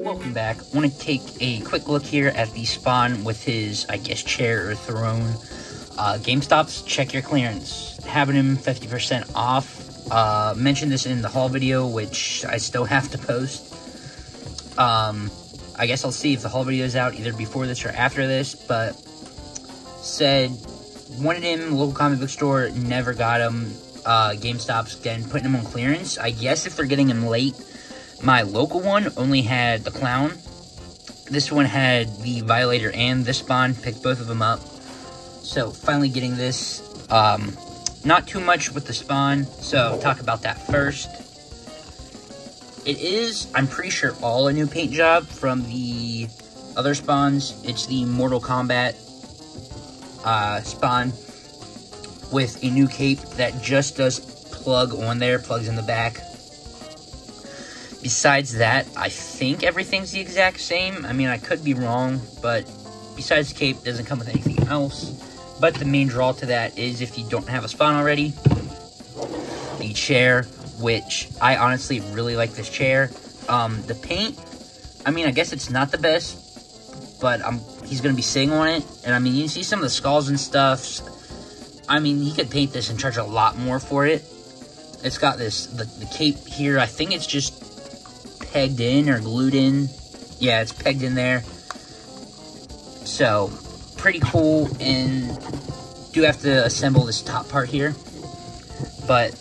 Welcome back. I want to take a quick look here at the spawn with his, I guess, chair or throne. Uh, GameStop's check your clearance. Having him 50% off. Uh, mentioned this in the haul video, which I still have to post. Um, I guess I'll see if the haul video is out either before this or after this, but said wanted him local comic book store, never got him. Uh, GameStop's then putting them on clearance. I guess if they're getting them late, my local one only had the clown. This one had the Violator and the Spawn. Picked both of them up. So, finally getting this. Um, not too much with the Spawn, so talk about that first. It is, I'm pretty sure, all a new paint job from the other Spawns. It's the Mortal Kombat uh, Spawn with a new cape that just does plug on there, plugs in the back. Besides that, I think everything's the exact same. I mean, I could be wrong, but besides the cape, doesn't come with anything else. But the main draw to that is if you don't have a spawn already, the chair, which I honestly really like this chair. Um, the paint, I mean, I guess it's not the best, but I'm, he's going to be sitting on it. And I mean, you see some of the skulls and stuff. I mean, he could paint this and charge a lot more for it. It's got this, the, the cape here, I think it's just pegged in or glued in. Yeah, it's pegged in there. So, pretty cool. And do have to assemble this top part here. But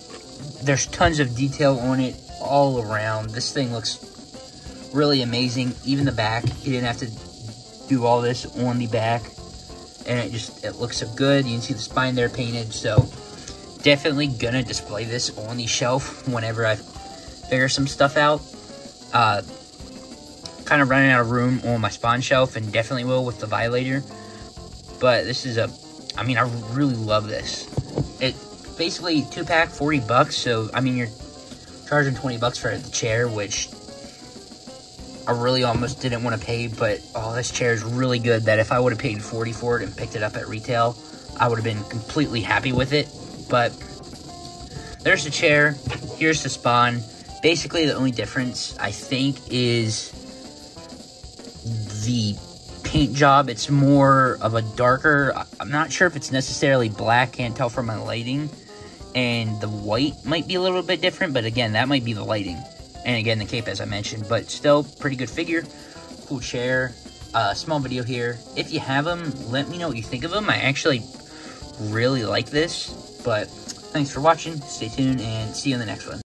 there's tons of detail on it all around. This thing looks really amazing. Even the back, he didn't have to do all this on the back. And it just, it looks so good. You can see the spine there painted. So, definitely gonna display this on the shelf whenever I figure some stuff out. Uh, kind of running out of room on my spawn shelf and definitely will with the Violator. But this is a, I mean, I really love this. It basically two pack, 40 bucks. So, I mean, you're charging 20 bucks for the chair, which I really almost didn't want to pay. But, oh, this chair is really good that if I would have paid 40 for it and picked it up at retail, I would have been completely happy with it. But there's the chair. Here's the spawn. Basically, the only difference, I think, is the paint job. It's more of a darker, I'm not sure if it's necessarily black, can't tell from my lighting. And the white might be a little bit different, but again, that might be the lighting. And again, the cape, as I mentioned, but still, pretty good figure. Cool chair. Uh, small video here. If you have them, let me know what you think of them. I actually really like this, but thanks for watching. Stay tuned and see you in the next one.